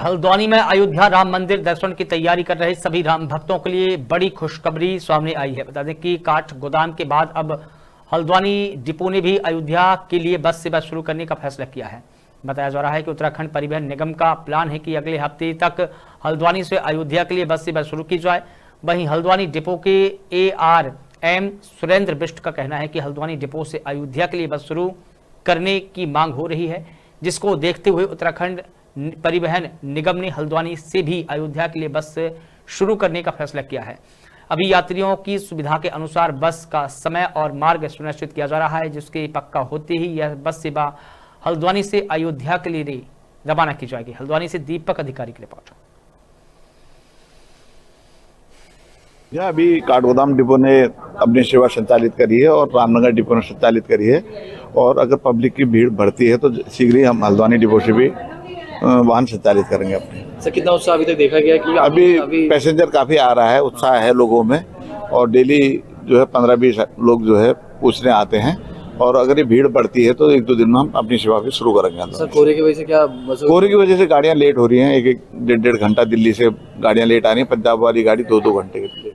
हल्द्वानी में अयोध्या राम मंदिर दर्शन की तैयारी कर रहे सभी राम भक्तों के लिए बड़ी खुशखबरी सामने आई है। बता दें कि काठ गोदाम के बाद अब हल्द्वानी डिपो ने भी अयोध्या के लिए बस सेवा शुरू करने का फैसला किया है। बताया जा रहा है कि उत्तराखंड परिवहन निगम का प्लान है कि अगले हफ़्ते तक हल्द्वानी से अयोध्या के लिए बस सेवा शुरू की जाए। वहीं हल्द्वानी डिपो के A R M Surendra Bisht का कहना है कि हल्द्वानी डिपो से अयोध्या के लिए बस शुरू करने की मांग हो रही है, जिसको देखते हुए उत्तराखंड परिवहन निगम ने हल्द्वानी से भी अयोध्या के लिए बस शुरू करने का फैसला किया है। अभी यात्रियों की सुविधा के अनुसार बस का समय और मार्ग सुनिश्चित किया जा रहा है, जिसके पक्का होते ही यह बस सेवा हल्द्वानी से अयोध्या के लिए रवाना की जाएगी। हल्द्वानी से दीपक अधिकारी की रिपोर्ट। यह अभी काठगोदाम डिपो ने अपनी सेवा संचालित करी है और रामनगर डिपो ने संचालित करी है। और अगर पब्लिक की भीड़ बढ़ती है तो शीघ्र ही हम हल्द्वानी डिपो से भी वाहन संचालित करेंगे अपने। सर कितना उत्साह अभी तक देखा गया कि अभी, अभी पैसेंजर काफ़ी आ रहा है उत्साह है लोगों में और डेली जो है पंद्रह बीस लोग जो है पूछने आते हैं और अगर ये भीड़ बढ़ती है तो एक दो दिन में हम अपनी सेवा भी शुरू करेंगे सर कोहरे की वजह से क्या कोहरे की वजह से गाड़ियाँ लेट हो रही हैं एक एक डेढ़ डेढ़ घंटा दिल्ली से गाड़ियाँ लेट आ रही हैं पंजाब वाली गाड़ी दो दो घंटे के लिए।